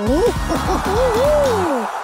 おおおお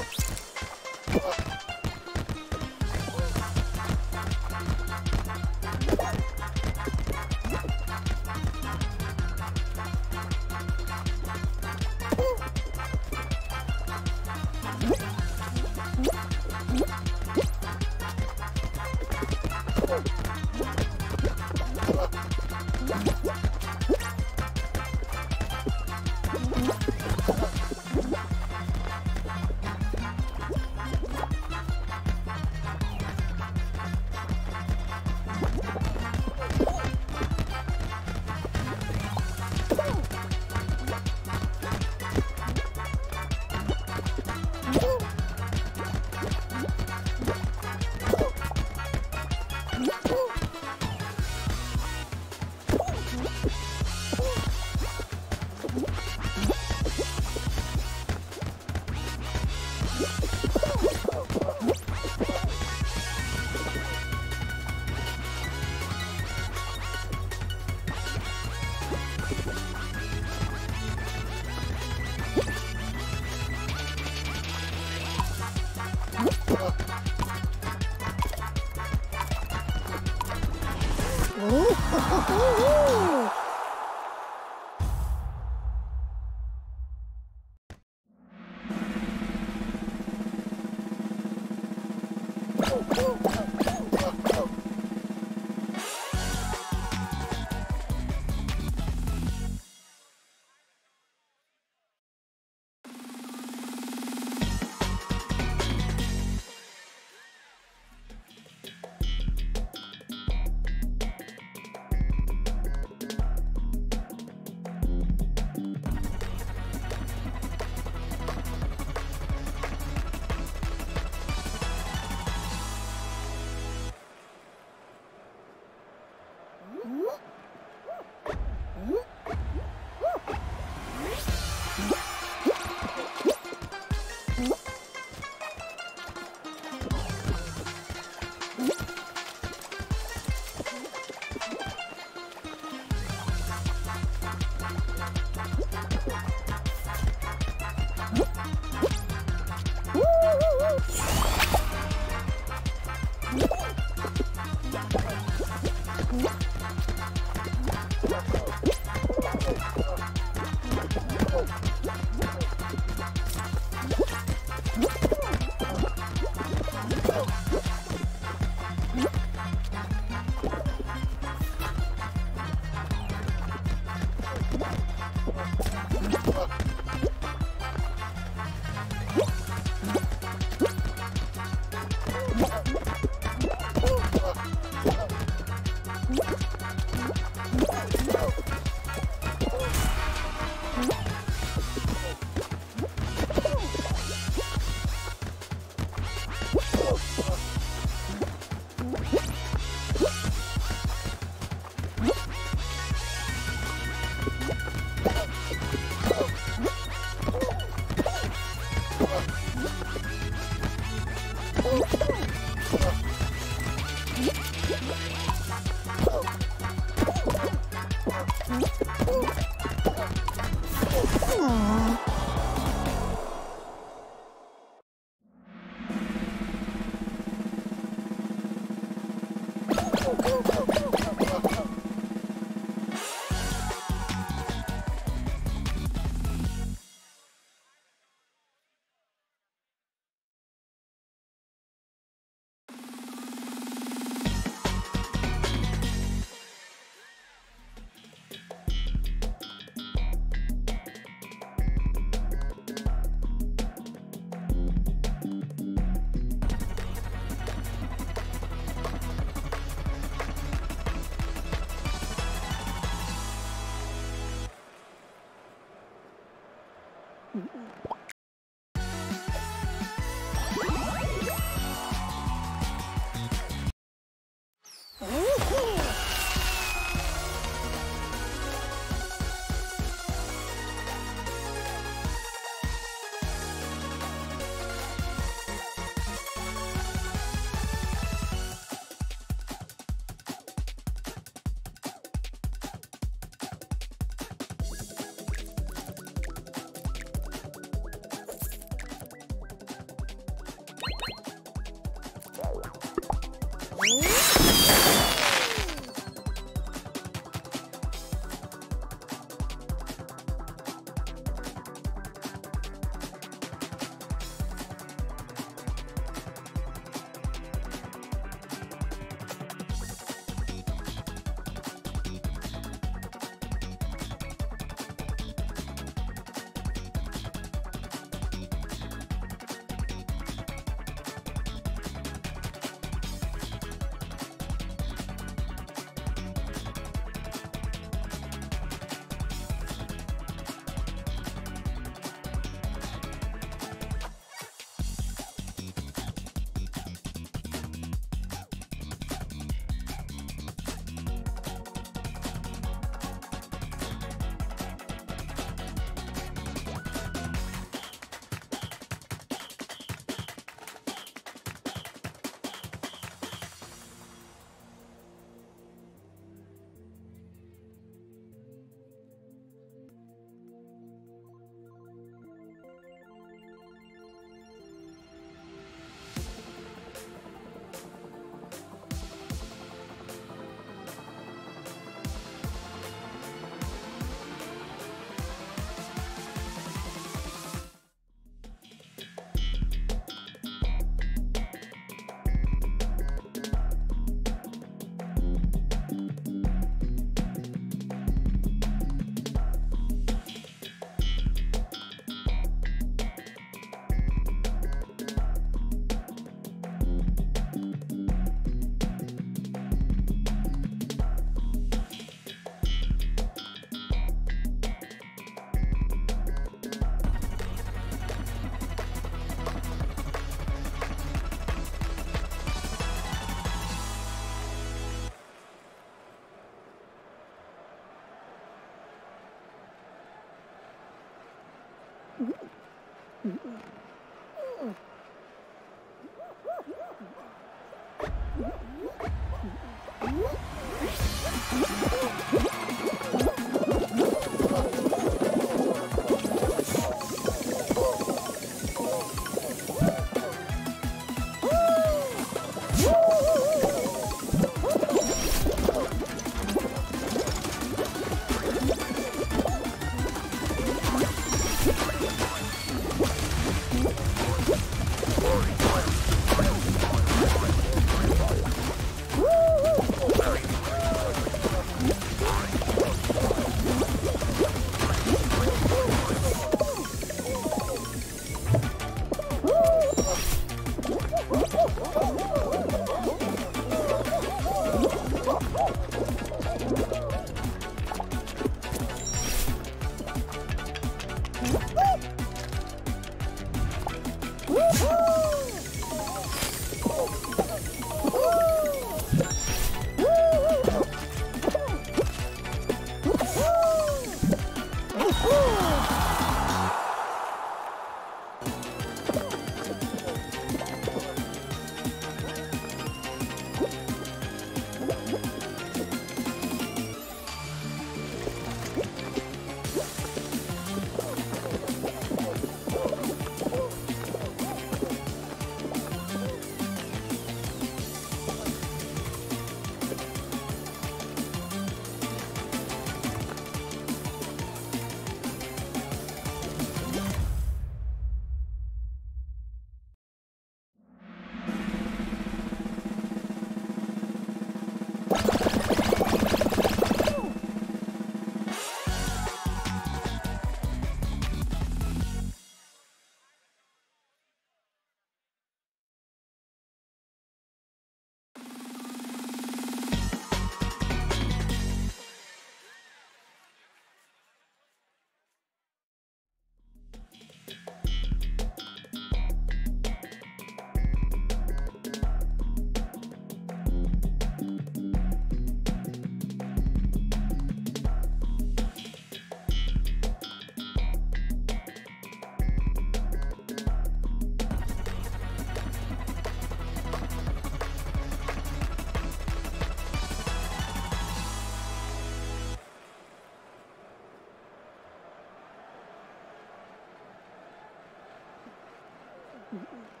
Mm-hmm.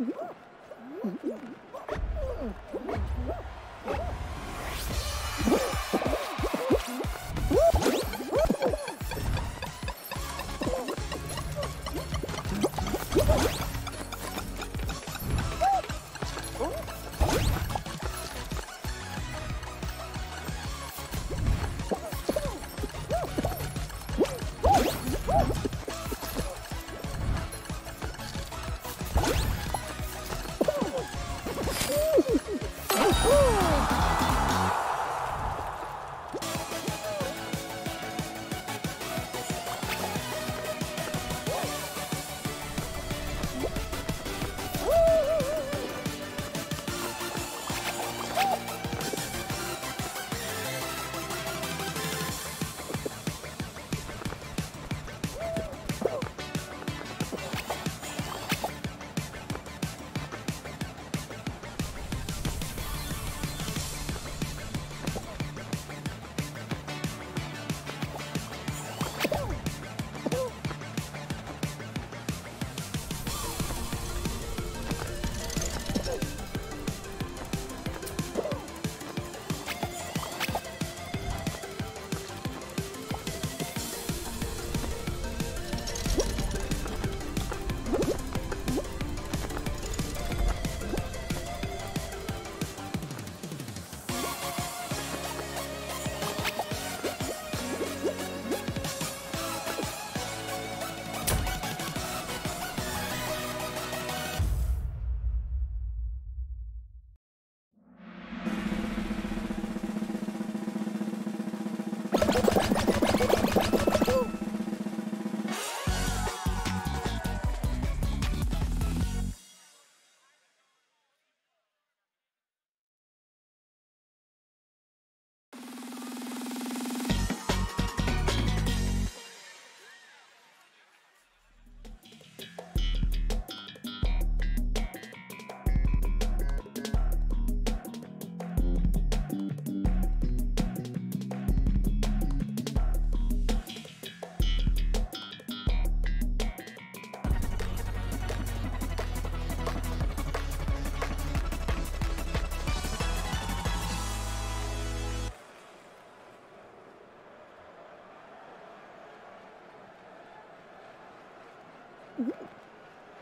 Mm-hmm.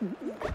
Mm-hmm.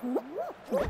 Whoa!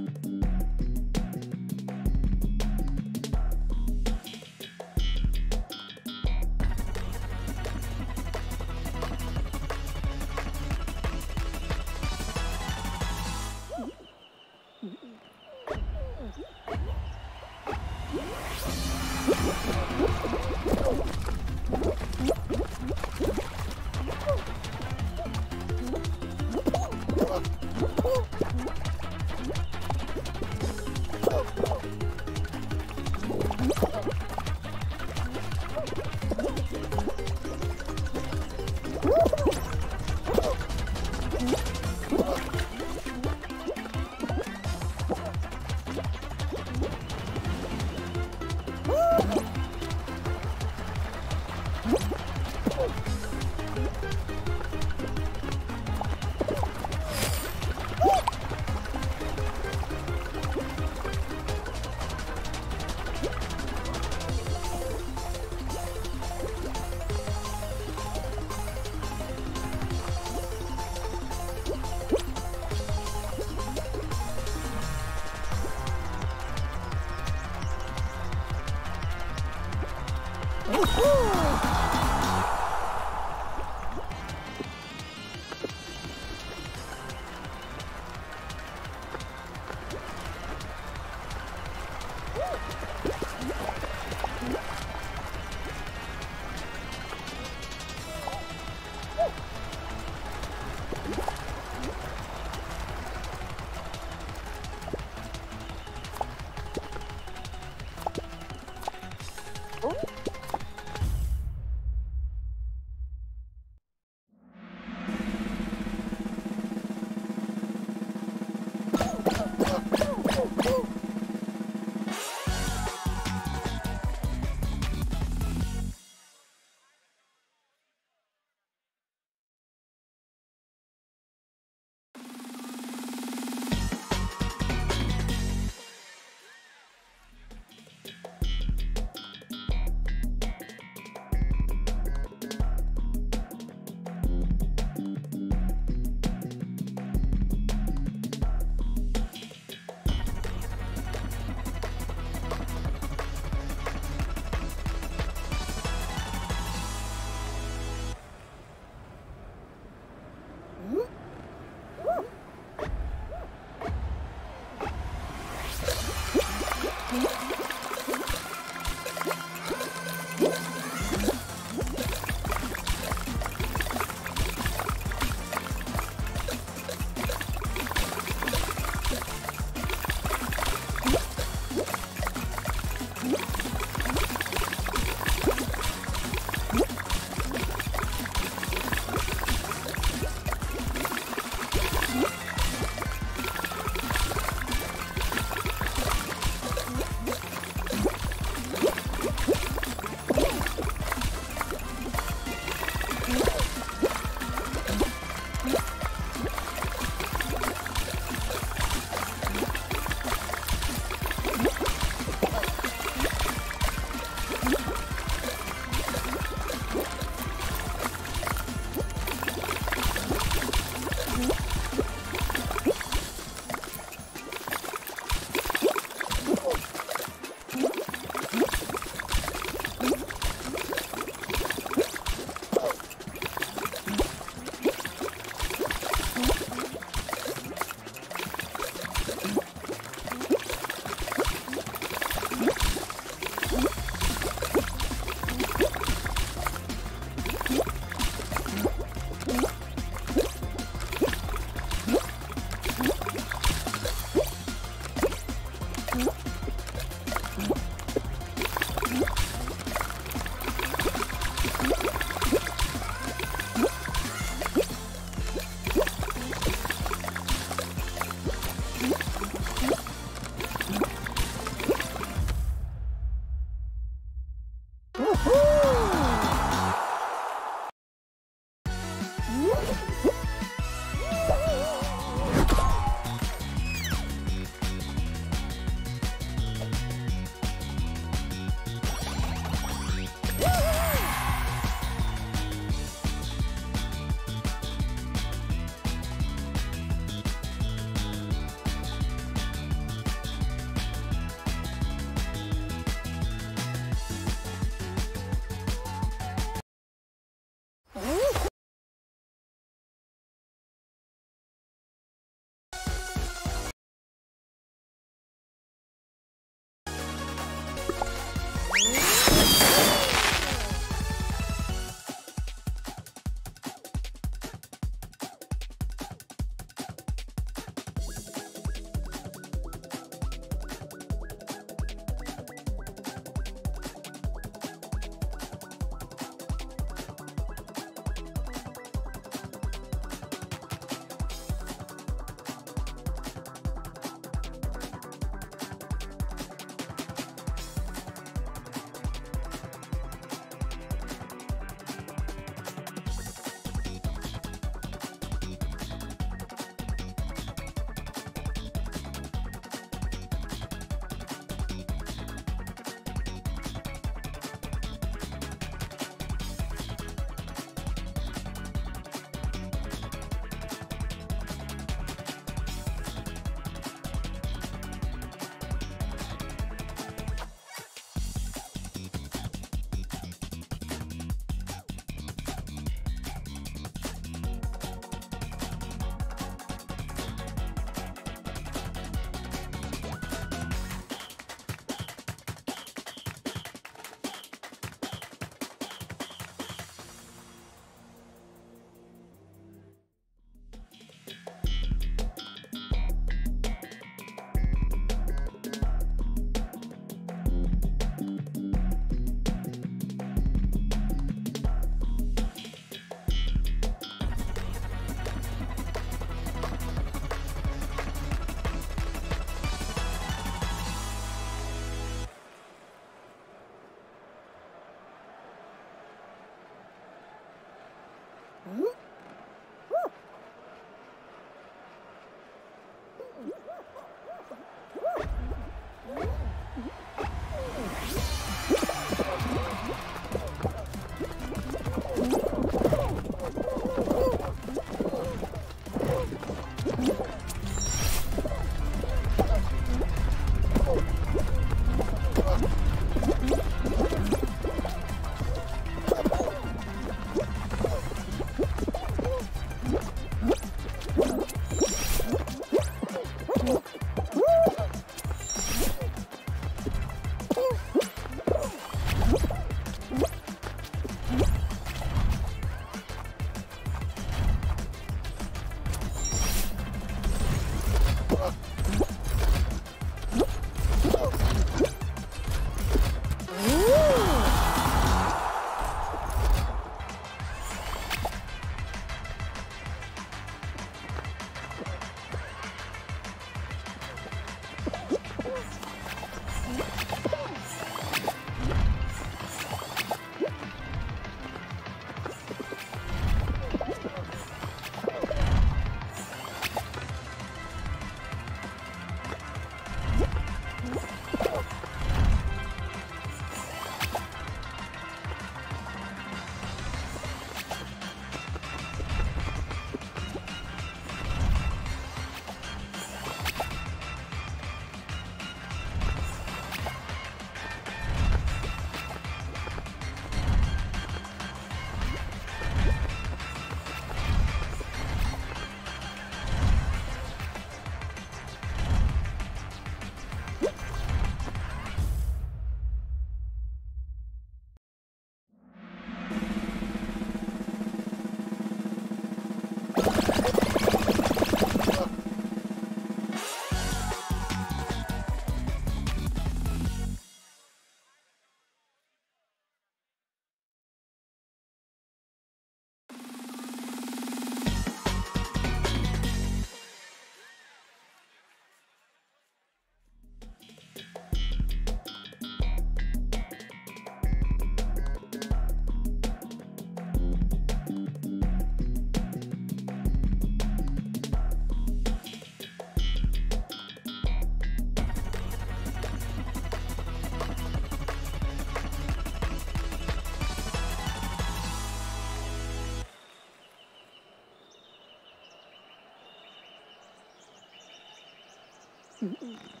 Mm-hmm.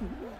you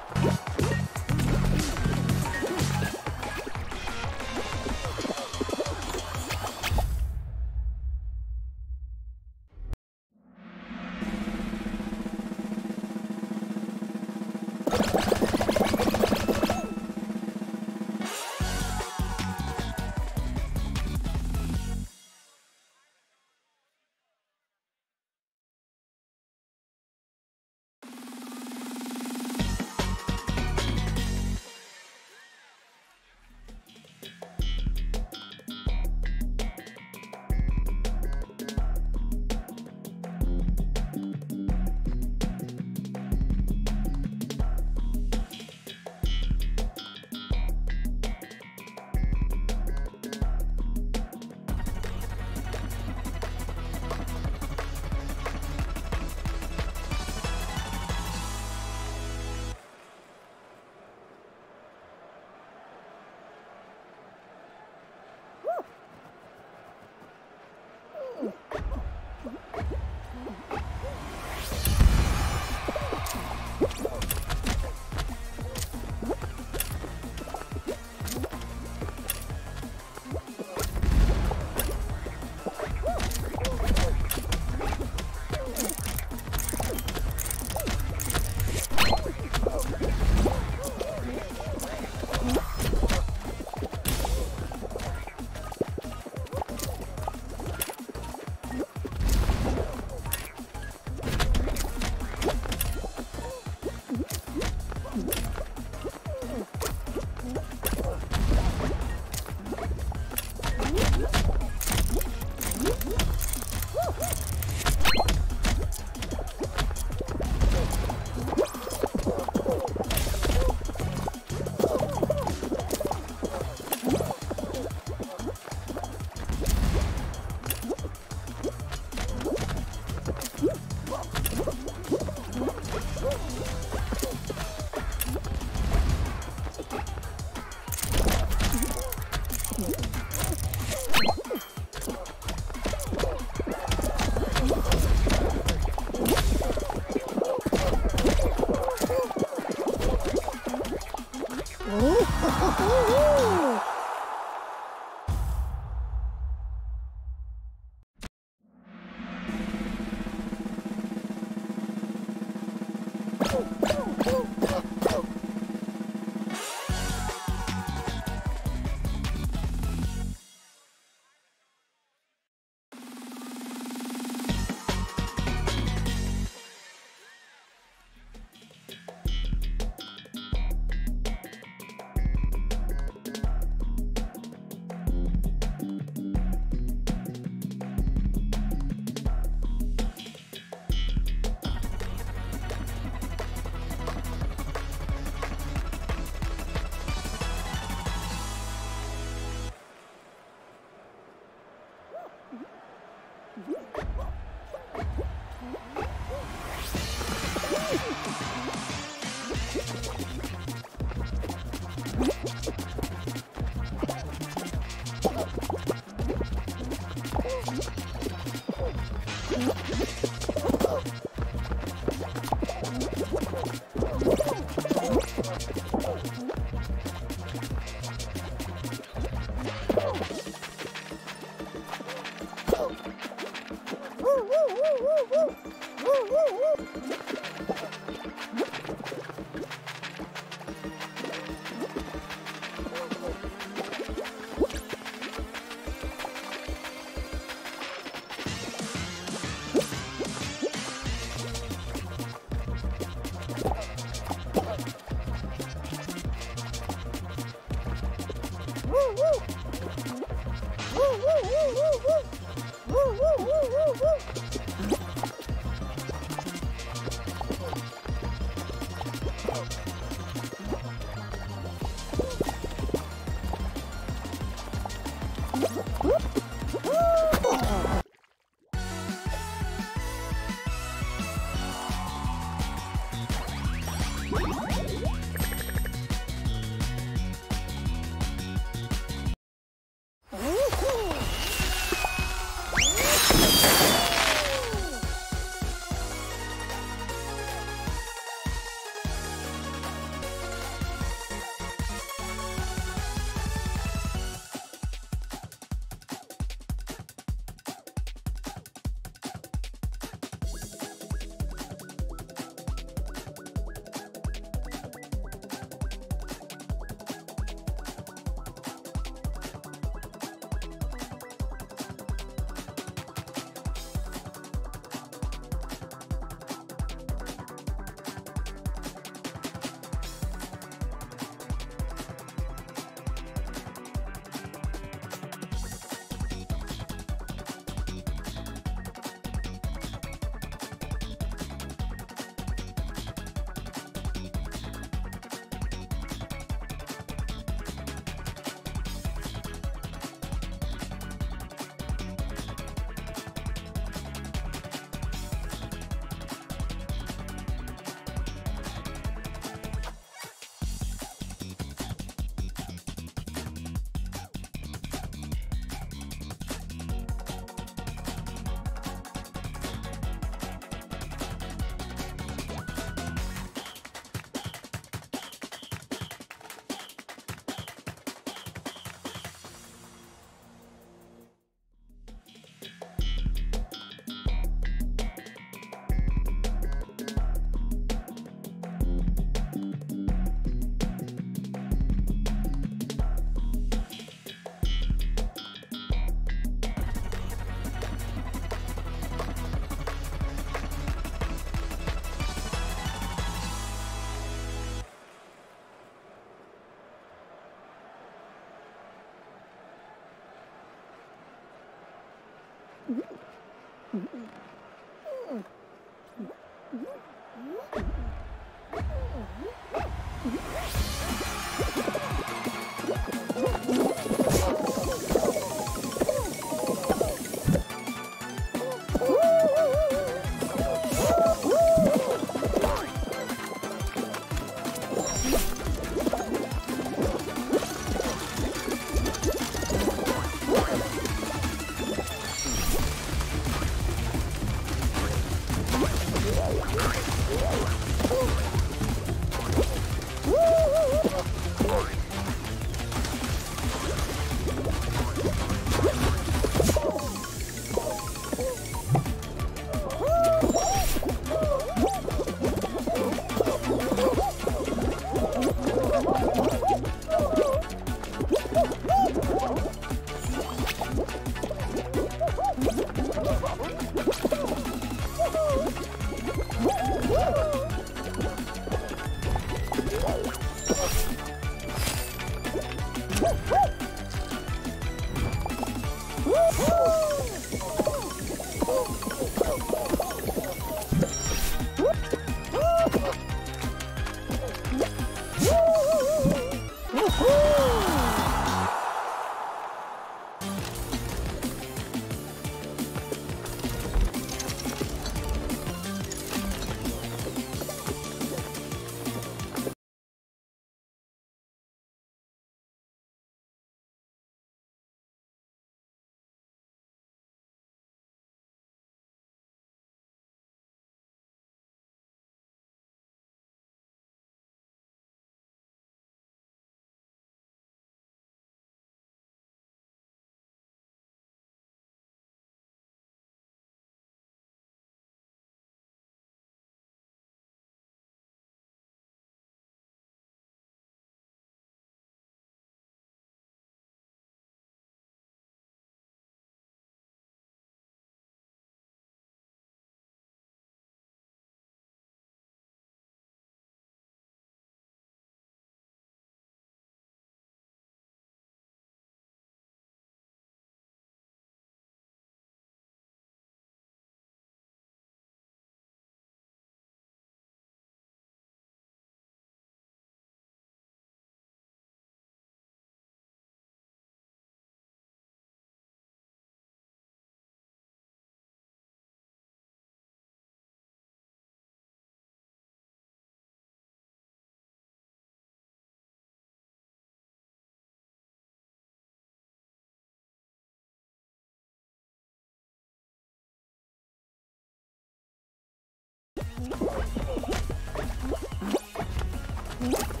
What?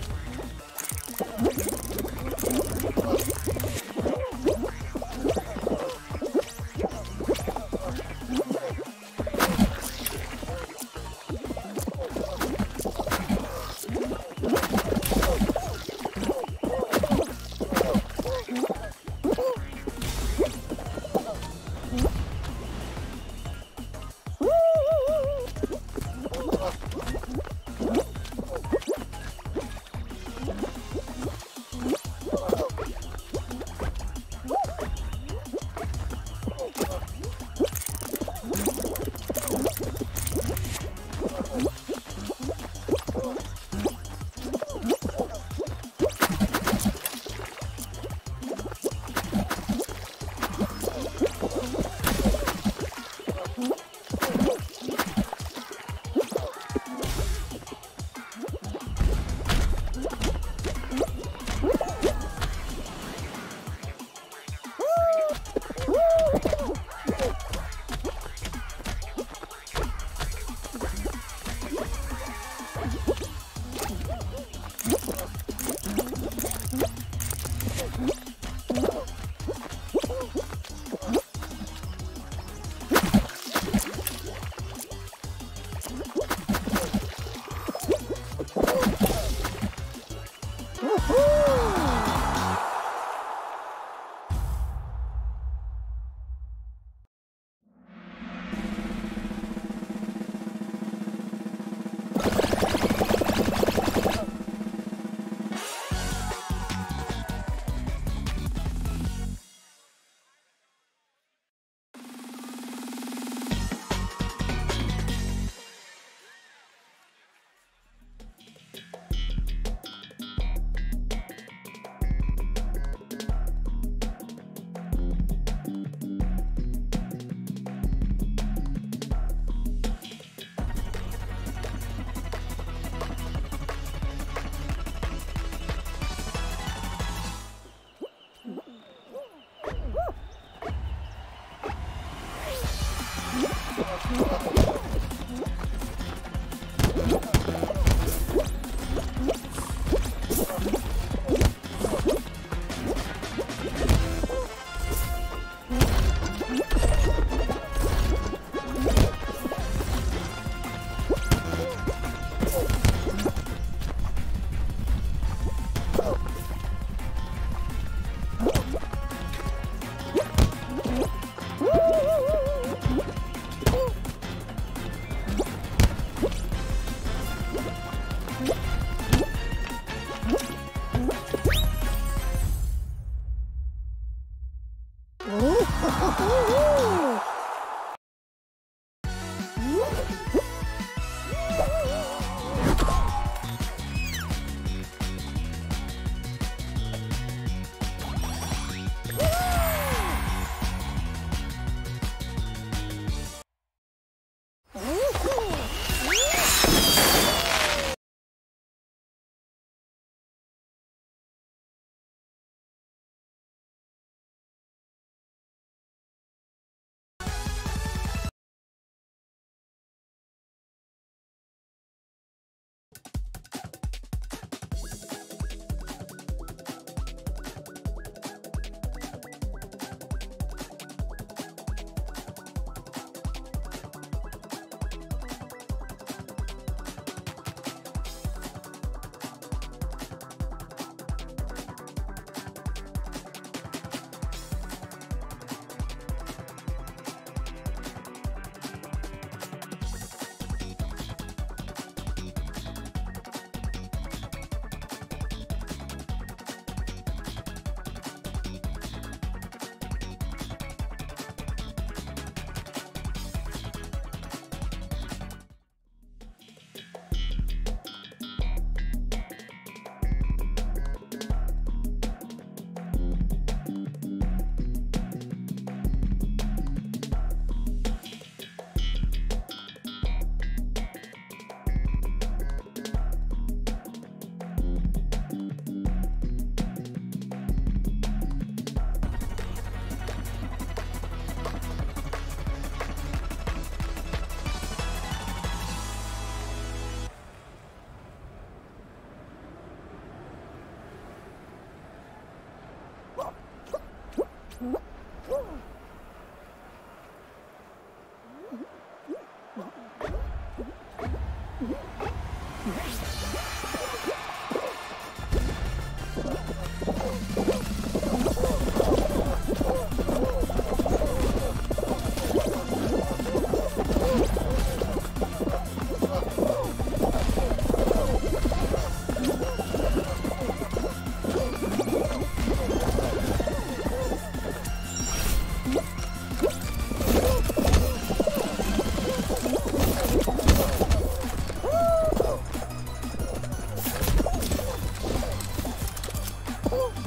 Oh!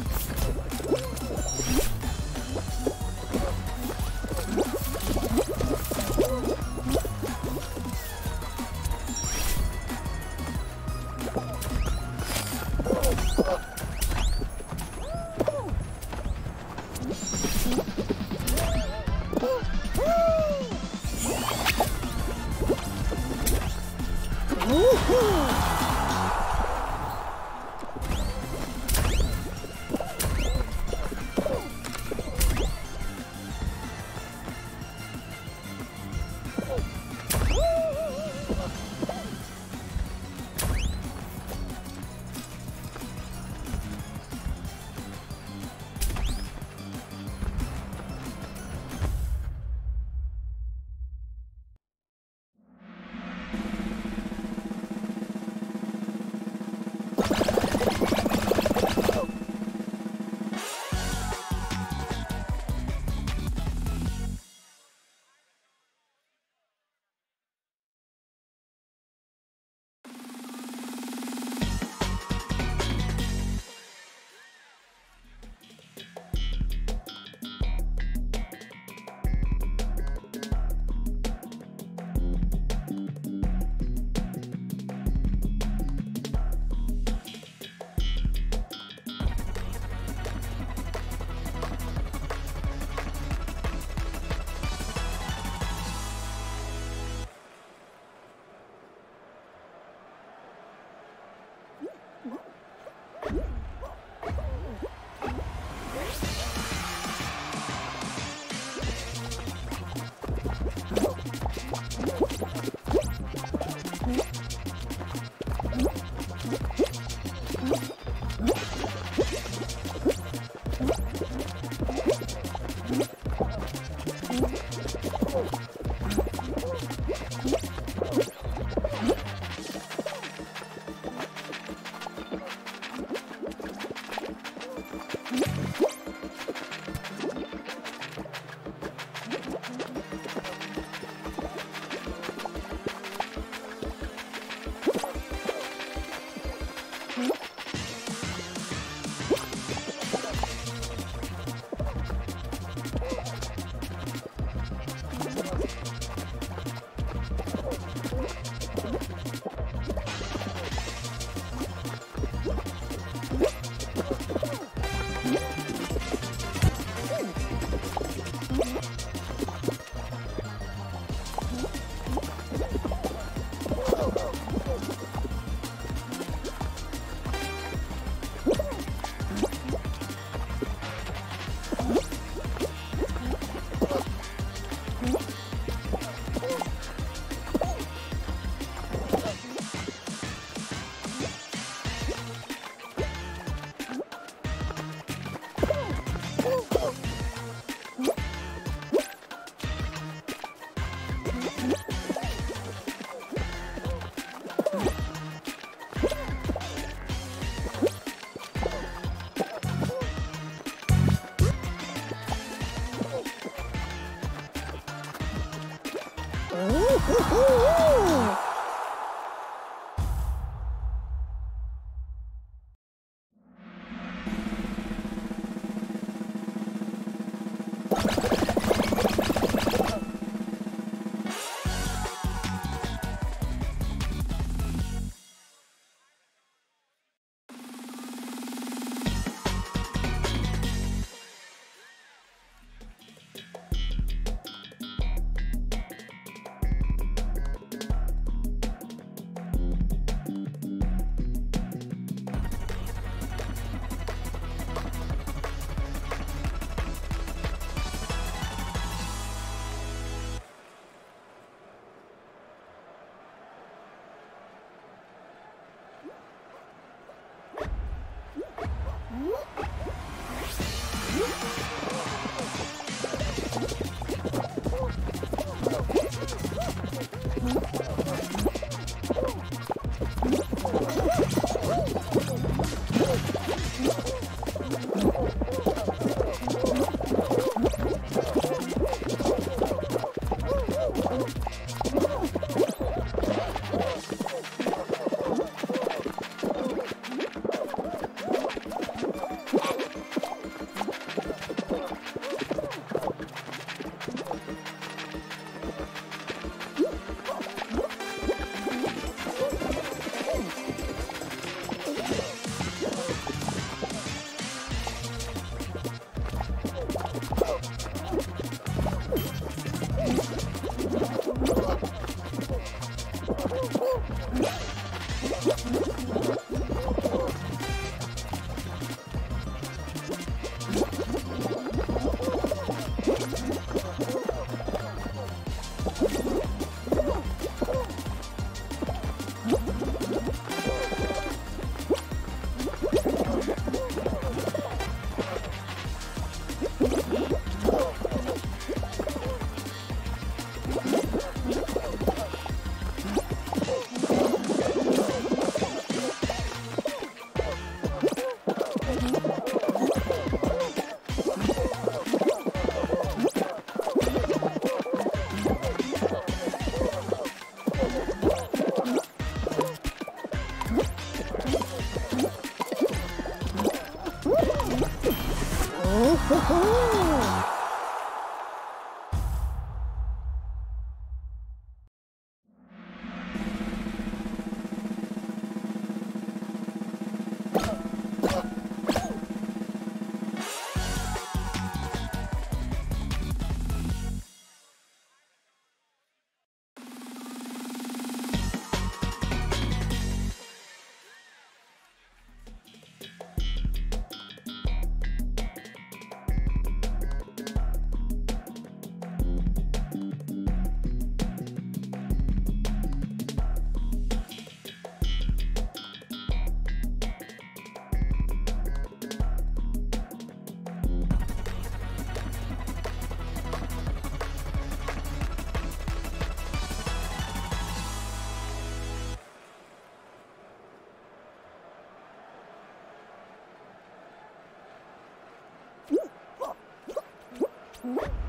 Whoop!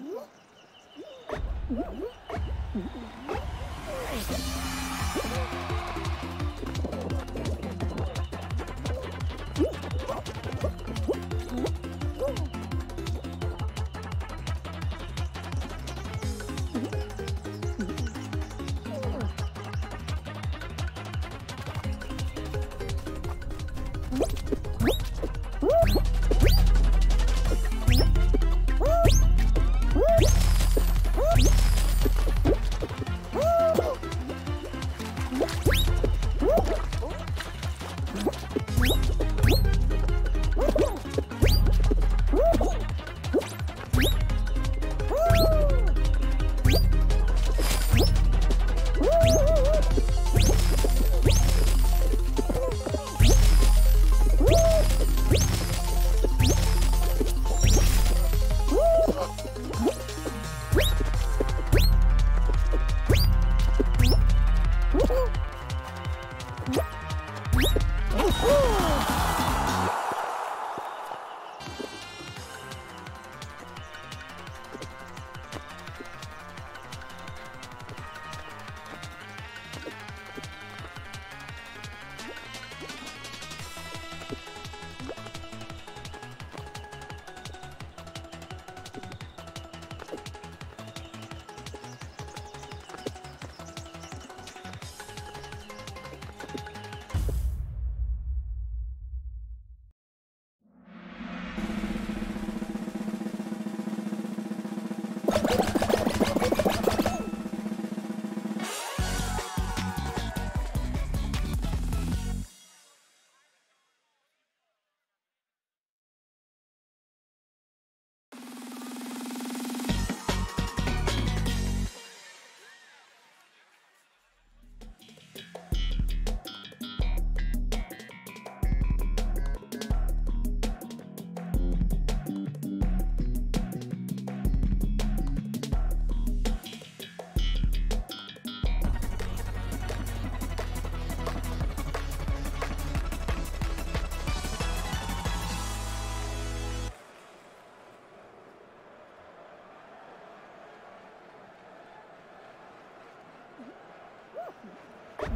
Mm-hmm. you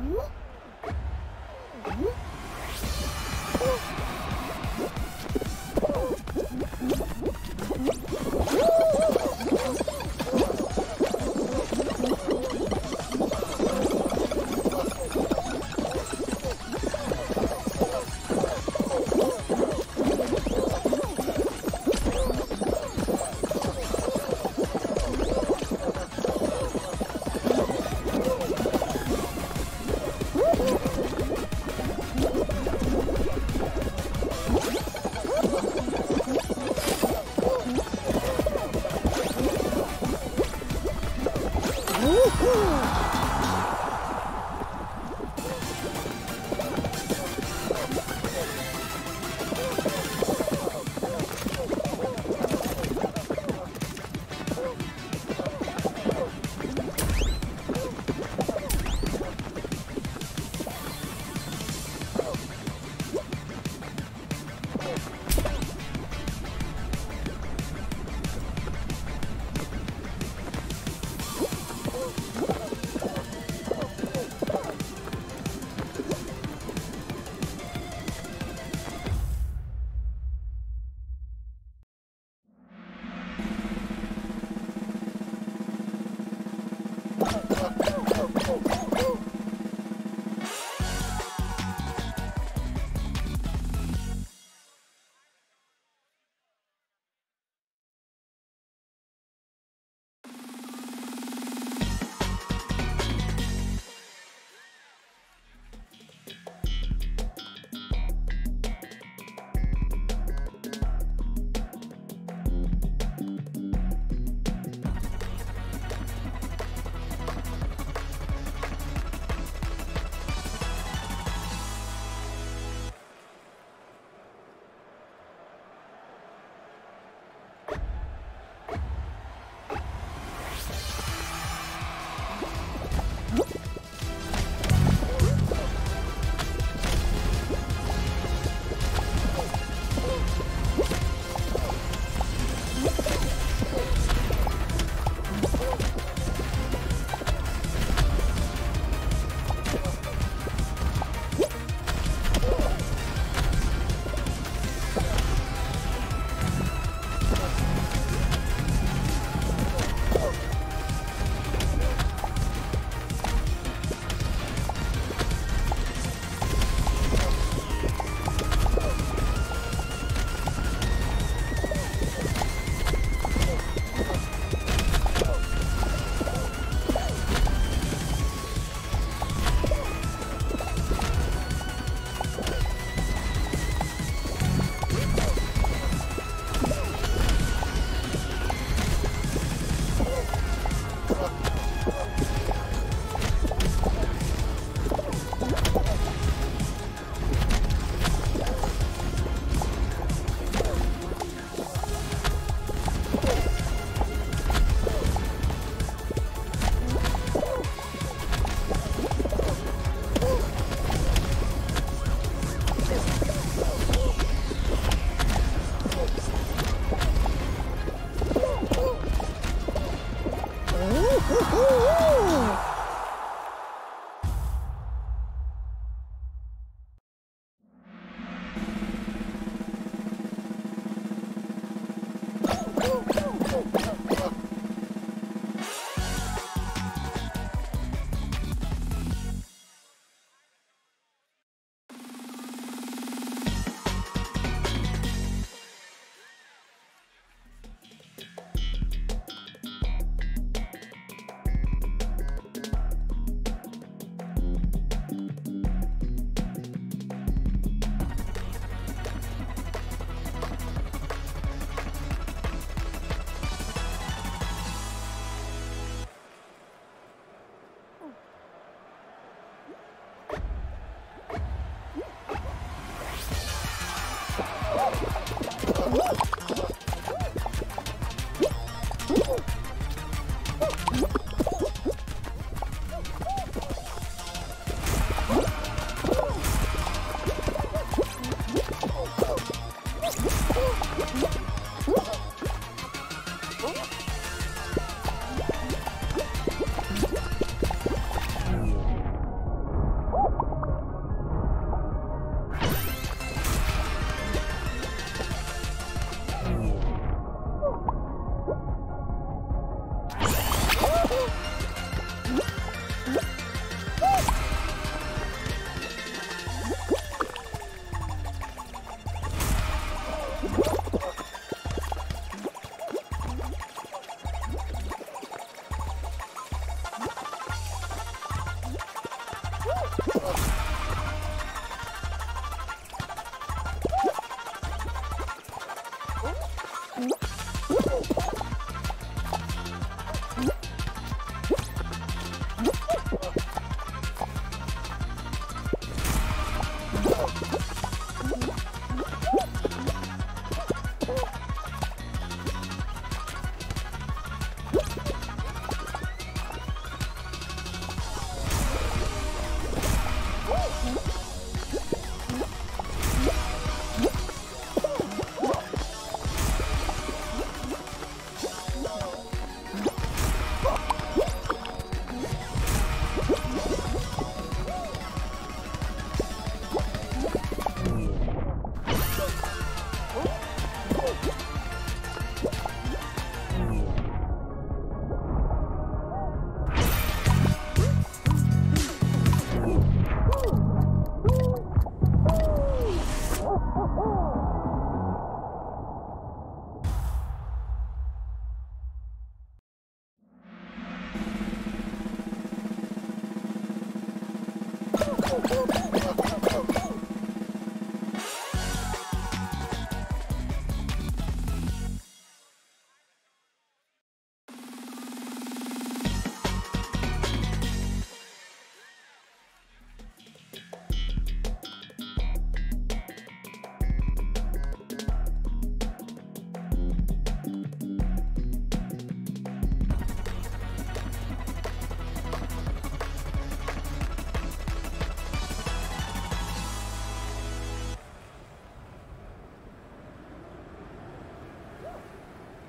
Uhum.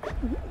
Mm-hmm.